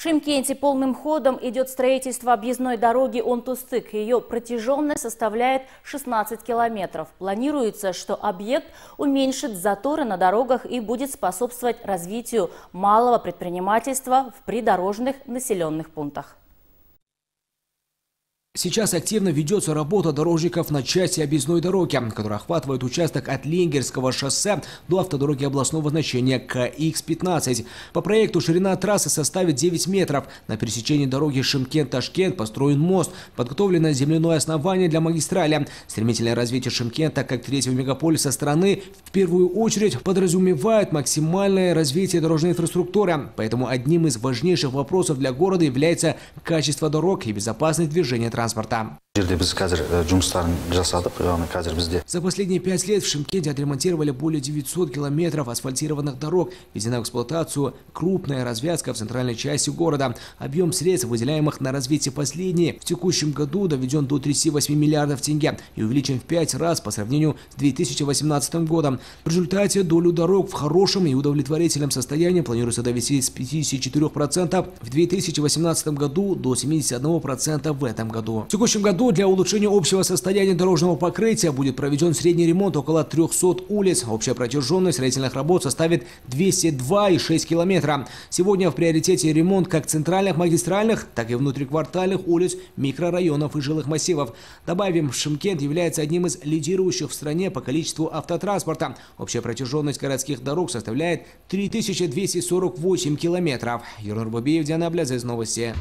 В Шимкенте полным ходом идет строительство объездной дороги Онтустык. Ее протяженность составляет 16 километров. Планируется, что объект уменьшит заторы на дорогах и будет способствовать развитию малого предпринимательства в придорожных населенных пунктах. Сейчас активно ведется работа дорожников на части объездной дороги, которая охватывает участок от Ленгерского шоссе до автодороги областного значения КХ-15. По проекту ширина трассы составит 9 метров. На пересечении дороги Шимкент-Ташкент построен мост, подготовлено земляное основание для магистрали. Стремительное развитие Шимкента как третьего мегаполиса страны в первую очередь подразумевает максимальное развитие дорожной инфраструктуры. Поэтому одним из важнейших вопросов для города является качество дорог и безопасность движения транспорта транспорта. За последние пять лет в Шимкенте отремонтировали более 900 километров асфальтированных дорог. Введена в эксплуатацию крупная развязка в центральной части города. Объем средств, выделяемых на развитие последней, в текущем году доведен до 38 миллиардов тенге и увеличен в пять раз по сравнению с 2018 годом. В результате долю дорог в хорошем и удовлетворительном состоянии планируется довести с 54% в 2018 году до 71% в этом году. В текущем году для улучшения общего состояния дорожного покрытия будет проведен средний ремонт около 300 улиц. Общая протяженность строительных работ составит 202,6 километра. Сегодня в приоритете ремонт как центральных магистральных, так и внутриквартальных улиц, микрорайонов и жилых массивов. Добавим, Шимкент является одним из лидирующих в стране по количеству автотранспорта. Общая протяженность городских дорог составляет 3248 километров. Юрнур Бабиев, Диана Абляза из новости.